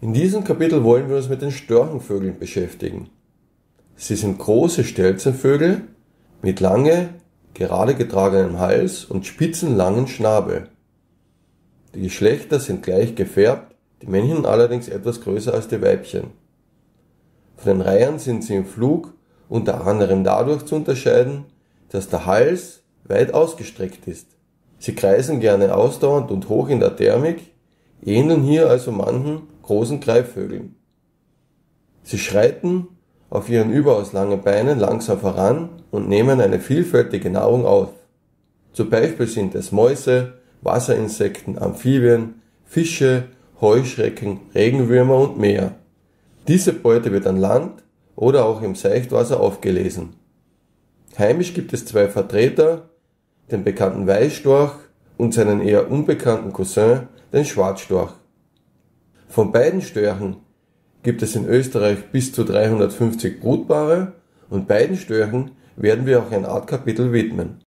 In diesem Kapitel wollen wir uns mit den Störchenvögeln beschäftigen. Sie sind große Stelzenvögel mit lange, gerade getragenem Hals und spitzen langen Schnabel. Die Geschlechter sind gleich gefärbt, die Männchen allerdings etwas größer als die Weibchen. Von den Reihern sind sie im Flug unter anderem dadurch zu unterscheiden, dass der Hals weit ausgestreckt ist. Sie kreisen gerne ausdauernd und hoch in der Thermik, ähneln hier also manchen großen Greifvögeln. Sie schreiten auf ihren überaus langen Beinen langsam voran und nehmen eine vielfältige Nahrung auf. Zum Beispiel sind es Mäuse, Wasserinsekten, Amphibien, Fische, Heuschrecken, Regenwürmer und mehr. Diese Beute wird an Land oder auch im Seichtwasser aufgelesen. Heimisch gibt es zwei Vertreter, den bekannten Weißstorch und seinen eher unbekannten Cousin, den Schwarzstorch. Von beiden Störchen gibt es in Österreich bis zu 350 Brutpaare und beiden Störchen werden wir auch ein Artkapitel widmen